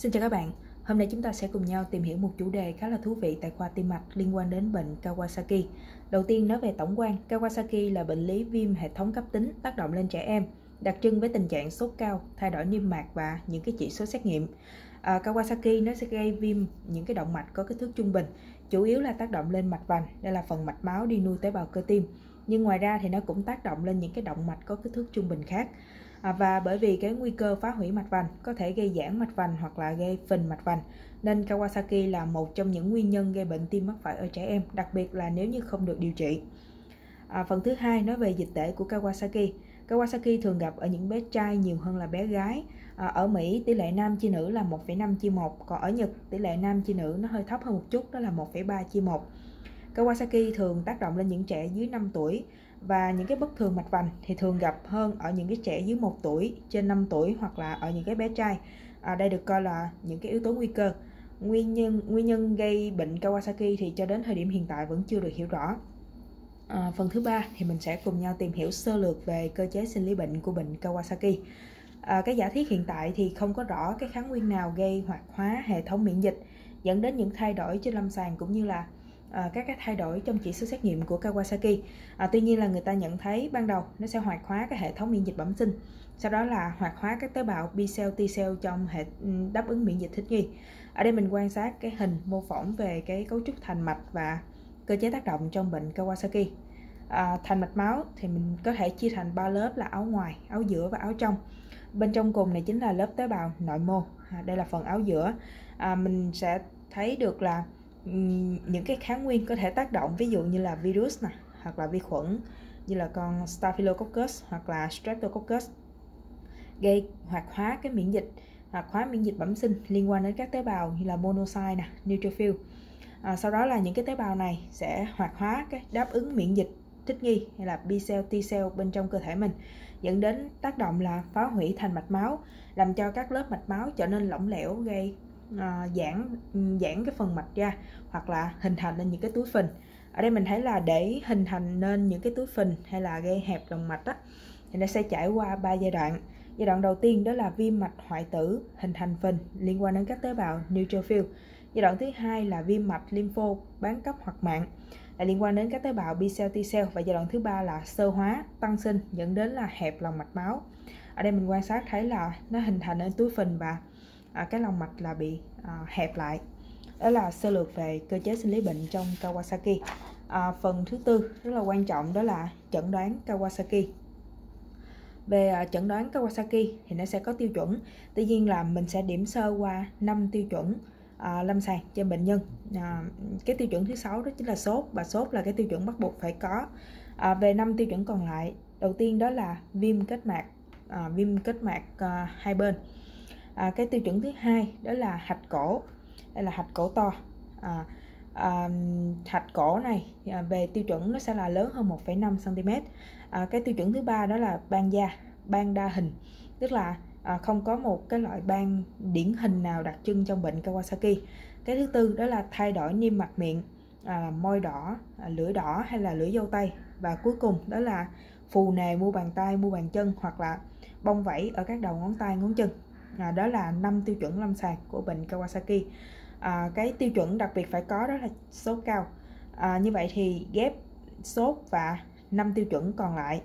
Xin chào các bạn, hôm nay chúng ta sẽ cùng nhau tìm hiểu một chủ đề khá là thú vị tại khoa tim mạch liên quan đến bệnh Kawasaki. Đầu tiên nói về tổng quan, Kawasaki là bệnh lý viêm hệ thống cấp tính tác động lên trẻ em, đặc trưng với tình trạng sốt cao, thay đổi niêm mạc và những cái chỉ số xét nghiệm. À, Kawasaki nó sẽ gây viêm những cái động mạch có kích thước trung bình, chủ yếu là tác động lên mạch vành, đây là phần mạch máu đi nuôi tế bào cơ tim. Nhưng ngoài ra thì nó cũng tác động lên những cái động mạch có kích thước trung bình khác à, và bởi vì cái nguy cơ phá hủy mạch vành có thể gây giãn mạch vành hoặc là gây phình mạch vành nên Kawasaki là một trong những nguyên nhân gây bệnh tim mắc phải ở trẻ em đặc biệt là nếu như không được điều trị. À, phần thứ hai nói về dịch tễ của Kawasaki. Kawasaki thường gặp ở những bé trai nhiều hơn là bé gái. À, ở Mỹ tỷ lệ nam chia nữ là 1,5 chia 1 còn ở Nhật tỷ lệ nam chia nữ nó hơi thấp hơn một chút đó là 1,3 chia 1 Kawasaki thường tác động lên những trẻ dưới 5 tuổi và những cái bất thường mạch vành thì thường gặp hơn ở những cái trẻ dưới 1 tuổi, trên 5 tuổi hoặc là ở những cái bé trai. À, đây được coi là những cái yếu tố nguy cơ. Nguyên nhân nguyên nhân gây bệnh Kawasaki thì cho đến thời điểm hiện tại vẫn chưa được hiểu rõ. À, phần thứ ba thì mình sẽ cùng nhau tìm hiểu sơ lược về cơ chế sinh lý bệnh của bệnh Kawasaki. À, cái giả thiết hiện tại thì không có rõ cái kháng nguyên nào gây hoạt hóa hệ thống miễn dịch dẫn đến những thay đổi trên lâm sàng cũng như là à, các cái thay đổi trong chỉ số xét nghiệm của Kawasaki. À, tuy nhiên là người ta nhận thấy ban đầu nó sẽ hoạt hóa cái hệ thống miễn dịch bẩm sinh, sau đó là hoạt hóa các tế bào B cell, T cell trong hệ ừ, đáp ứng miễn dịch thích nghi. Ở đây mình quan sát cái hình mô phỏng về cái cấu trúc thành mạch và cơ chế tác động trong bệnh Kawasaki. À, thành mạch máu thì mình có thể chia thành ba lớp là áo ngoài, áo giữa và áo trong. Bên trong cùng này chính là lớp tế bào nội mô. À, đây là phần áo giữa. À, mình sẽ thấy được là những cái kháng nguyên có thể tác động ví dụ như là virus nè hoặc là vi khuẩn như là con Staphylococcus hoặc là Streptococcus gây hoạt hóa cái miễn dịch hoạt hóa miễn dịch bẩm sinh liên quan đến các tế bào như là monocyte nè, neutrophil. À, sau đó là những cái tế bào này sẽ hoạt hóa cái đáp ứng miễn dịch thích nghi hay là B cell, T cell bên trong cơ thể mình dẫn đến tác động là phá hủy thành mạch máu làm cho các lớp mạch máu trở nên lỏng lẻo gây uh, giãn giãn cái phần mạch ra hoặc là hình thành nên những cái túi phình. Ở đây mình thấy là để hình thành nên những cái túi phình hay là gây hẹp động mạch á thì nó sẽ trải qua ba giai đoạn. Giai đoạn đầu tiên đó là viêm mạch hoại tử hình thành phình liên quan đến các tế bào neutrophil. Giai đoạn thứ hai là viêm mạch lympho bán cấp hoặc mạng là liên quan đến các tế bào B cell T cell và giai đoạn thứ ba là sơ hóa tăng sinh dẫn đến là hẹp lòng mạch máu. Ở đây mình quan sát thấy là nó hình thành nên túi phình và à, cái lòng mạch là bị à, hẹp lại. Đó là sơ lược về cơ chế sinh lý bệnh trong Kawasaki. À, phần thứ tư rất là quan trọng đó là chẩn đoán Kawasaki. Về à, chẩn đoán Kawasaki thì nó sẽ có tiêu chuẩn. Tuy nhiên là mình sẽ điểm sơ qua 5 tiêu chuẩn à, lâm sàng cho bệnh nhân. À, cái tiêu chuẩn thứ sáu đó chính là sốt và sốt là cái tiêu chuẩn bắt buộc phải có. À, về năm tiêu chuẩn còn lại đầu tiên đó là viêm kết mạc à, viêm kết mạc à, hai bên à, cái tiêu chuẩn thứ hai đó là hạch cổ. Đây là hạch cổ to. À, à, hạch cổ này à, về tiêu chuẩn nó sẽ là lớn hơn 1,5 cm à, cái tiêu chuẩn thứ ba đó là ban da ban đa hình. Tức là à, không có một cái loại ban điển hình nào đặc trưng trong bệnh Kawasaki. Cái thứ tư đó là thay đổi niêm mạc miệng à, môi đỏ à, lưỡi đỏ hay là lưỡi dâu tây. Và cuối cùng đó là phù nề mu bàn tay mu bàn chân hoặc là bong vảy ở các đầu ngón tay ngón chân à, đó là năm tiêu chuẩn lâm sàng của bệnh Kawasaki. À, cái tiêu chuẩn đặc biệt phải có đó là sốt cao. À, như vậy thì ghép sốt và năm tiêu chuẩn còn lại.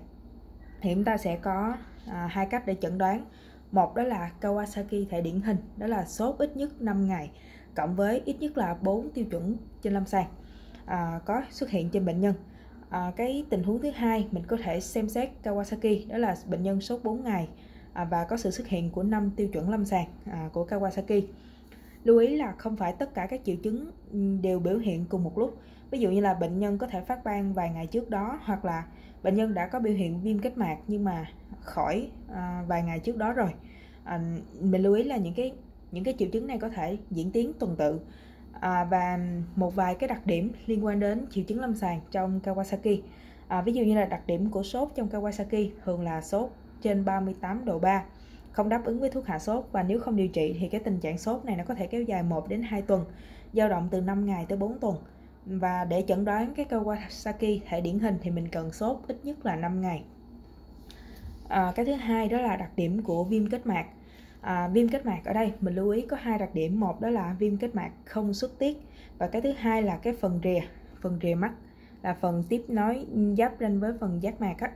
Thì chúng ta sẽ có à, hai cách để chẩn đoán. Một đó là Kawasaki thể điển hình đó là sốt ít nhất 5 ngày cộng với ít nhất là 4 tiêu chuẩn trên lâm sàng à, có xuất hiện trên bệnh nhân. À, cái tình huống thứ hai mình có thể xem xét Kawasaki đó là bệnh nhân sốt 4 ngày. À, và có sự xuất hiện của năm tiêu chuẩn lâm sàng à, của Kawasaki. Lưu ý là không phải tất cả các triệu chứng đều biểu hiện cùng một lúc. Ví dụ như là bệnh nhân có thể phát ban vài ngày trước đó hoặc là bệnh nhân đã có biểu hiện viêm kết mạc nhưng mà khỏi à, vài ngày trước đó rồi. Mình lưu ý là những cái những cái triệu chứng này có thể diễn tiến tuần tự. À, và một vài cái đặc điểm liên quan đến triệu chứng lâm sàng trong Kawasaki. À, ví dụ như là đặc điểm của sốt trong Kawasaki thường là sốt trên 38 độ 3 không đáp ứng với thuốc hạ sốt và nếu không điều trị thì cái tình trạng sốt này nó có thể kéo dài 1 đến 2 tuần dao động từ 5 ngày tới 4 tuần. Và để chẩn đoán cái Kawasaki thể điển hình thì mình cần sốt ít nhất là 5 ngày. À, cái thứ hai đó là đặc điểm của viêm kết mạc. À, viêm kết mạc ở đây mình lưu ý có hai đặc điểm. Một đó là viêm kết mạc không xuất tiết và cái thứ hai là cái phần rìa phần rìa mắt là phần tiếp nối giáp ranh với phần giác mạc á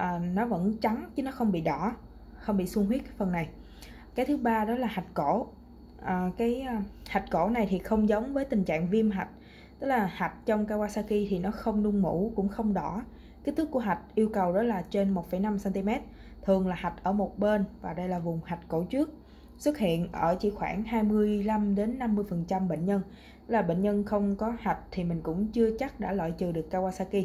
à, nó vẫn trắng chứ nó không bị đỏ không bị sung huyết cái phần này. Cái thứ ba đó là hạch cổ. À, cái ờ, hạch cổ này thì không giống với tình trạng viêm hạch tức là hạch trong Kawasaki thì nó không nung mũ cũng không đỏ. Kích thước của hạch yêu cầu đó là trên 1,5 cm thường là hạch ở một bên và đây là vùng hạch cổ trước. Xuất hiện ở chỉ khoảng 25 đến 50 phần trăm bệnh nhân. Là bệnh nhân không có hạch thì mình cũng chưa chắc đã loại trừ được Kawasaki.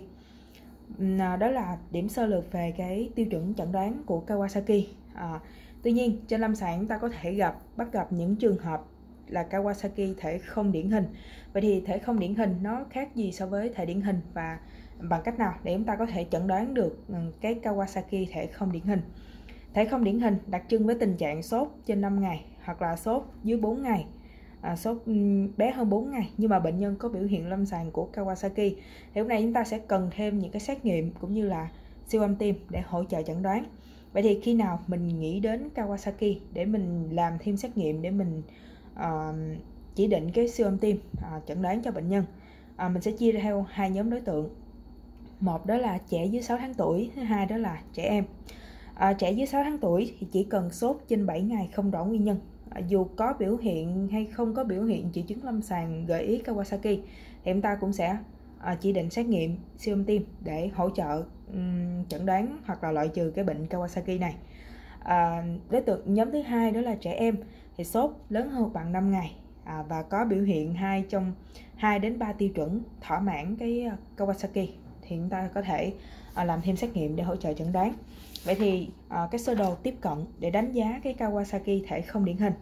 Ờ, đó là điểm sơ lược về cái tiêu chuẩn chẩn đoán của Kawasaki. À, tuy nhiên trên lâm sàng ta có thể gặp bắt gặp những trường hợp là Kawasaki thể không điển hình. Vậy thì thể không điển hình nó khác gì so với thể điển hình và bằng cách nào để chúng ta có thể chẩn đoán được ừ, cái Kawasaki thể không điển hình? Thể không điển hình đặc trưng với tình trạng sốt trên 5 ngày hoặc là sốt dưới 4 ngày à, sốt bé hơn 4 ngày. Nhưng mà bệnh nhân có biểu hiện lâm sàng của Kawasaki. Thì lúc này chúng ta sẽ cần thêm những cái xét nghiệm cũng như là siêu âm tim để hỗ trợ chẩn đoán. Vậy thì khi nào mình nghĩ đến Kawasaki để mình làm thêm xét nghiệm để mình uh, chỉ định cái siêu âm tim uh, chẩn đoán cho bệnh nhân? Uh, mình sẽ chia theo hai nhóm đối tượng. Một đó là trẻ dưới 6 tháng tuổi thứ hai đó là trẻ em. À, trẻ dưới 6 tháng tuổi thì chỉ cần sốt trên 7 ngày không rõ nguyên nhân dù có biểu hiện hay không có biểu hiện triệu chứng lâm sàng gợi ý Kawasaki thì chúng ta cũng sẽ à, chỉ định xét nghiệm siêu âm tim để hỗ trợ um, chẩn đoán hoặc là loại trừ cái bệnh Kawasaki này. À, đối tượng nhóm thứ hai đó là trẻ em thì sốt lớn hơn bằng 5 ngày à, và có biểu hiện hai trong 2 đến 3 tiêu chuẩn thỏa mãn cái à, Kawasaki. Thì chúng ta có thể à, làm thêm xét nghiệm để hỗ trợ chẩn đoán vậy thì à, cái sơ đồ tiếp cận để đánh giá cái Kawasaki thể không điển hình.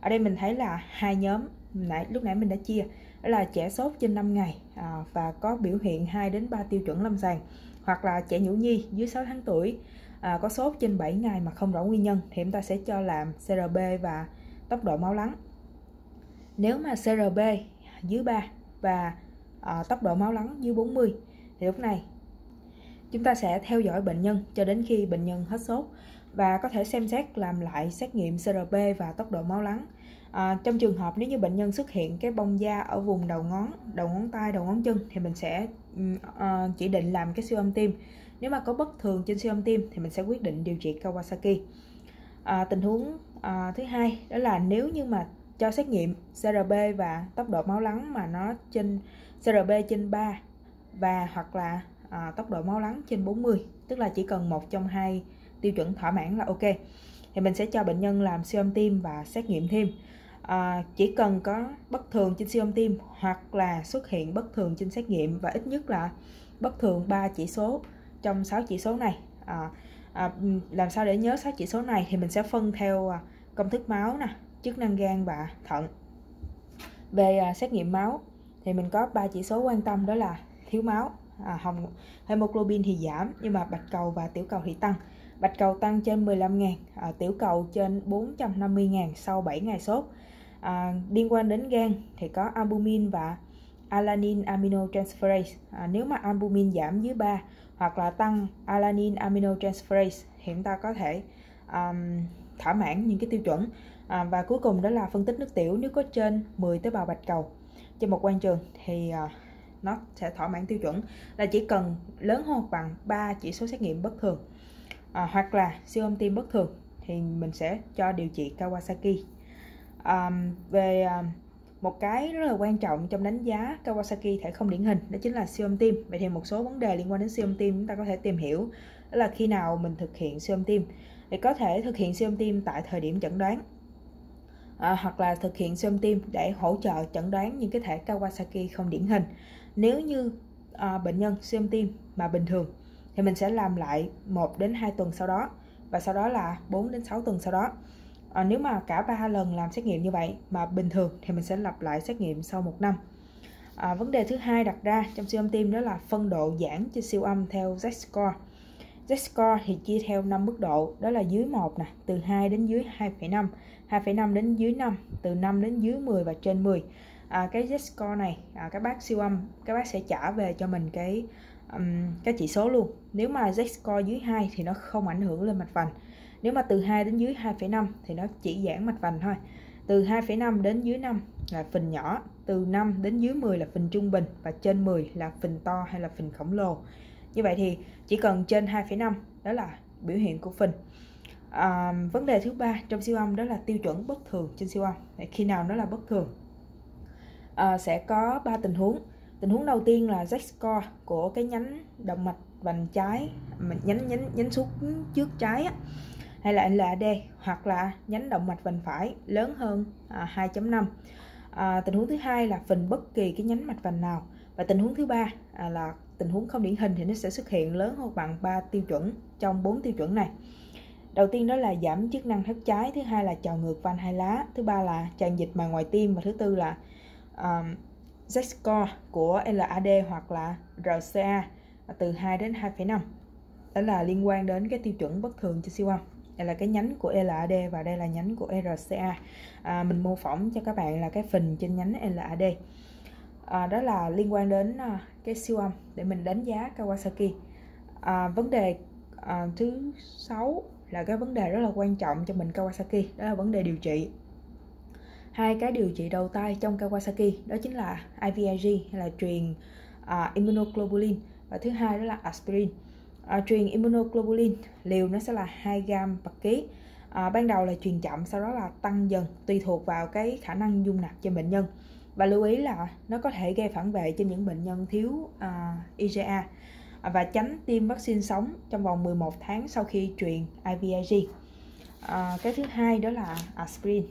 Ở đây mình thấy là hai nhóm nãy lúc nãy mình đã chia đó là trẻ sốt trên 5 ngày à, và có biểu hiện 2 đến 3 tiêu chuẩn lâm sàng hoặc là trẻ nhũ nhi dưới 6 tháng tuổi à, có sốt trên 7 ngày mà không rõ nguyên nhân. Thì chúng ta sẽ cho làm CRB và tốc độ máu lắng. Nếu mà CRB dưới 3 và à, tốc độ máu lắng dưới 40 thì lúc này chúng ta sẽ theo dõi bệnh nhân cho đến khi bệnh nhân hết sốt và có thể xem xét làm lại xét nghiệm CRP và tốc độ máu lắng. À, trong trường hợp nếu như bệnh nhân xuất hiện cái bong da ở vùng đầu ngón, đầu ngón tay, đầu ngón chân thì mình sẽ uh, chỉ định làm cái siêu âm tim. Nếu mà có bất thường trên siêu âm tim thì mình sẽ quyết định điều trị Kawasaki. À, tình huống à, thứ hai đó là nếu như mà cho xét nghiệm CRP và tốc độ máu lắng mà nó trên CRP trên 3 và hoặc là à, tốc độ máu lắng trên 40 tức là chỉ cần một trong hai tiêu chuẩn thỏa mãn là ok. Thì mình sẽ cho bệnh nhân làm siêu âm tim và xét nghiệm thêm. À, chỉ cần có bất thường trên siêu âm tim hoặc là xuất hiện bất thường trên xét nghiệm và ít nhất là bất thường 3 chỉ số trong 6 chỉ số này. À, à, làm sao để nhớ 6 chỉ số này thì mình sẽ phân theo à, công thức máu nè chức năng gan và thận. Về à, xét nghiệm máu thì mình có ba chỉ số quan tâm đó là thiếu máu à, hồng hemoglobin thì giảm nhưng mà bạch cầu và tiểu cầu thì tăng. Bạch cầu tăng trên 15.000 à, tiểu cầu trên 450.000 sau 7 ngày sốt. À, liên quan đến gan thì có albumin và alanine aminotransferase. À, nếu mà albumin giảm dưới 3 hoặc là tăng alanine aminotransferase thì chúng ta có thể um, thỏa mãn những cái tiêu chuẩn. À, và cuối cùng đó là phân tích nước tiểu nếu có trên 10 tế bào bạch cầu. Trên một quan trường thì uh, nó sẽ thỏa mãn tiêu chuẩn là chỉ cần lớn hơn bằng 3 chỉ số xét nghiệm bất thường. À, hoặc là siêu âm tim bất thường thì mình sẽ cho điều trị Kawasaki. À, về à, một cái rất là quan trọng trong đánh giá Kawasaki thể không điển hình đó chính là siêu âm tim. Vậy thì một số vấn đề liên quan đến siêu âm tim chúng ta có thể tìm hiểu đó là khi nào mình thực hiện siêu âm tim. Thì có thể thực hiện siêu âm tim tại thời điểm chẩn đoán à, hoặc là thực hiện siêu âm tim để hỗ trợ chẩn đoán những cái thể Kawasaki không điển hình nếu như à, bệnh nhân siêu âm tim mà bình thường thì mình sẽ làm lại 1 đến 2 tuần sau đó và sau đó là 4 đến 6 tuần sau đó. À, nếu mà cả ba lần làm xét nghiệm như vậy mà bình thường thì mình sẽ lặp lại xét nghiệm sau một năm. À, vấn đề thứ hai đặt ra trong siêu âm tim đó là phân độ giãn trên siêu âm theo Z-score. Z-score thì chia theo 5 mức độ đó là dưới 1 nè từ 2 đến dưới 2,5 2,5 đến dưới 5 từ 5 đến dưới 10 và trên 10 à, cái Z score này à, các bác siêu âm các bác sẽ trả về cho mình cái um, cái chỉ số luôn. Nếu mà Z score dưới 2 thì nó không ảnh hưởng lên mạch vành. Nếu mà từ 2 đến dưới 2,5 thì nó chỉ giãn mạch vành thôi. Từ 2,5 đến dưới 5 là phình nhỏ từ 5 đến dưới 10 là phình trung bình và trên 10 là phình to hay là phình khổng lồ. Như vậy thì chỉ cần trên 2,5 đó là biểu hiện của phình. À, vấn đề thứ ba trong siêu âm đó là tiêu chuẩn bất thường trên siêu âm. Khi nào nó là bất thường? À, sẽ có ba tình huống. Tình huống đầu tiên là Z score của cái nhánh động mạch vành trái nhánh nhánh nhánh xuống trước trái á, hay là LAD hoặc là nhánh động mạch vành phải lớn hơn à, 2.5 à, ờ, tình huống thứ hai là phình bất kỳ cái nhánh mạch vành nào. Và tình huống thứ ba à, là tình huống không điển hình thì nó sẽ xuất hiện lớn hơn bằng 3 tiêu chuẩn trong 4 tiêu chuẩn này. Đầu tiên đó là giảm chức năng thất trái thứ hai là trào ngược van hai lá thứ ba là tràn dịch màng ngoài tim và thứ tư là um, Z-score của LAD hoặc là RCA từ 2 đến 2,5 đó là liên quan đến cái tiêu chuẩn bất thường cho siêu âm. Đây là cái nhánh của LAD và đây là nhánh của RCA à, mình mô phỏng cho các bạn là cái phình trên nhánh LAD à, đó là liên quan đến à, cái siêu âm để mình đánh giá Kawasaki. À, vấn đề à, thứ sáu là cái vấn đề rất là quan trọng cho mình Kawasaki. Đó là vấn đề điều trị hai cái điều trị đầu tay trong Kawasaki đó chính là IVIG hay là truyền uh, immunoglobulin. Và thứ hai đó là aspirin. Uh, truyền immunoglobulin liều nó sẽ là 2 gram bạc ký. Uh, ban đầu là truyền chậm sau đó là tăng dần tùy thuộc vào cái khả năng dung nạp cho bệnh nhân. Và lưu ý là nó có thể gây phản vệ cho những bệnh nhân thiếu uh, IgA và tránh tiêm vaccine sống trong vòng 11 tháng sau khi truyền IVIG. À, cái thứ hai đó là aspirin.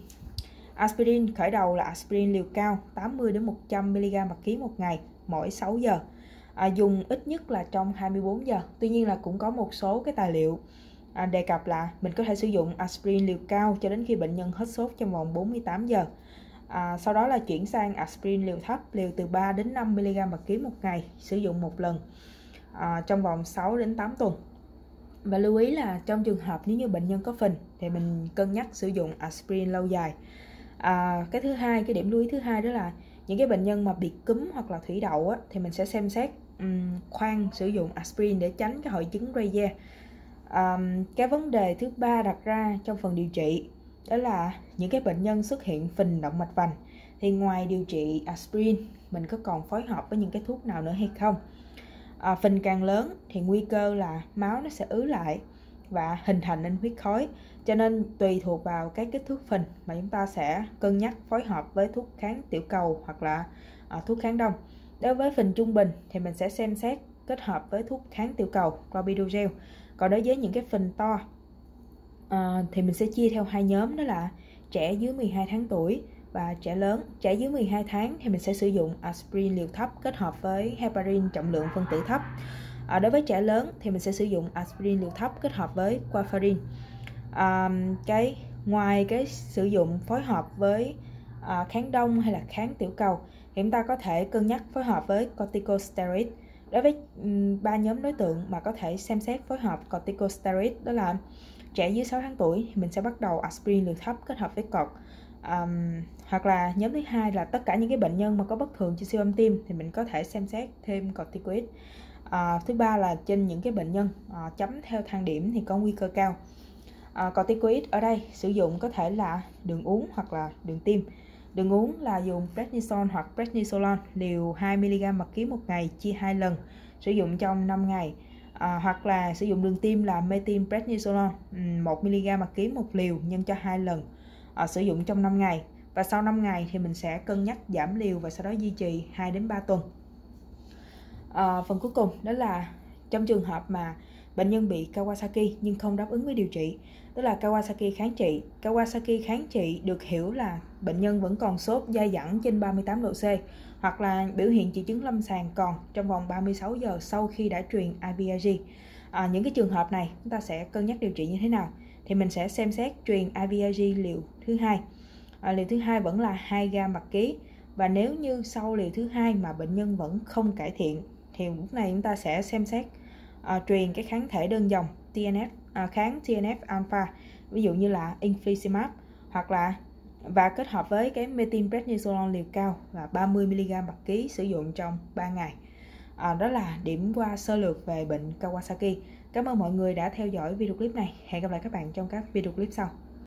Aspirin khởi đầu là aspirin liều cao 80 đến 100 mg bạc ký một ngày mỗi 6 giờ. À, dùng ít nhất là trong 24 giờ. Tuy nhiên là cũng có một số cái tài liệu à, đề cập là mình có thể sử dụng aspirin liều cao cho đến khi bệnh nhân hết sốt trong vòng 48 giờ. À, sau đó là chuyển sang aspirin liều thấp, liều từ 3 đến 5 mg bạc ký một ngày, sử dụng một lần à, trong vòng 6 đến 8 tuần. Và lưu ý là trong trường hợp nếu như bệnh nhân có phình thì mình cân nhắc sử dụng aspirin lâu dài à, cái thứ hai cái điểm lưu ý thứ hai đó là những cái bệnh nhân mà bị cúm hoặc là thủy đậu á, thì mình sẽ xem xét um, khoan sử dụng aspirin để tránh cái hội chứng Reye um, cái vấn đề thứ ba đặt ra trong phần điều trị đó là những cái bệnh nhân xuất hiện phình động mạch vành thì ngoài điều trị aspirin mình có còn phối hợp với những cái thuốc nào nữa hay không? À, phình càng lớn thì nguy cơ là máu nó sẽ ứ lại và hình thành nên huyết khối. Cho nên tùy thuộc vào cái kích thước phình mà chúng ta sẽ cân nhắc phối hợp với thuốc kháng tiểu cầu hoặc là à, thuốc kháng đông. Đối với phình trung bình thì mình sẽ xem xét kết hợp với thuốc kháng tiểu cầu clopidogrel. Còn đối với những cái phình to à, thì mình sẽ chia theo hai nhóm đó là trẻ dưới 12 tháng tuổi và trẻ lớn. Trẻ dưới 12 tháng thì mình sẽ sử dụng aspirin liều thấp kết hợp với heparin trọng lượng phân tử thấp à, đối với trẻ lớn thì mình sẽ sử dụng aspirin liều thấp kết hợp với warfarin. À, cái ngoài cái sử dụng phối hợp với à, kháng đông hay là kháng tiểu cầu thì chúng ta có thể cân nhắc phối hợp với corticosteroid. Đối với ba nhóm đối tượng mà có thể xem xét phối hợp corticosteroid đó là trẻ dưới 6 tháng tuổi thì mình sẽ bắt đầu aspirin liều thấp kết hợp với cọt um, hoặc là nhóm thứ hai là tất cả những cái bệnh nhân mà có bất thường trên siêu âm tim thì mình có thể xem xét thêm corticoid à, thứ ba là trên những cái bệnh nhân à, chấm theo thang điểm thì có nguy cơ cao. À, corticoid ở đây sử dụng có thể là đường uống hoặc là đường tiêm đường uống là dùng prednisone hoặc prednisolone liều 2mg mặt ký một ngày chia hai lần sử dụng trong 5 ngày. À, hoặc là sử dụng đường tiêm là metin prednisolone 1mg mặt ký một liều nhân cho hai lần à, sử dụng trong 5 ngày. Và sau 5 ngày thì mình sẽ cân nhắc giảm liều và sau đó duy trì 2 đến 3 tuần à, phần cuối cùng đó là trong trường hợp mà bệnh nhân bị Kawasaki nhưng không đáp ứng với điều trị tức là Kawasaki kháng trị. Kawasaki kháng trị được hiểu là bệnh nhân vẫn còn sốt dai dẳng trên 38 độ C hoặc là biểu hiện triệu chứng lâm sàng còn trong vòng 36 giờ sau khi đã truyền IVIG à, ờ, những cái trường hợp này chúng ta sẽ cân nhắc điều trị như thế nào? Thì mình sẽ xem xét truyền IVIG liều thứ hai. À, liều thứ hai vẫn là 2 gam bạc ký và nếu như sau liều thứ hai mà bệnh nhân vẫn không cải thiện thì lúc này chúng ta sẽ xem xét à, truyền cái kháng thể đơn dòng TNF à, kháng TNF alpha ví dụ như là infliximab hoặc là và kết hợp với cái methylprednisolone liều cao là 30 mg bạc ký sử dụng trong 3 ngày. À, đó là điểm qua sơ lược về bệnh Kawasaki. Cảm ơn mọi người đã theo dõi video clip này. Hẹn gặp lại các bạn trong các video clip sau.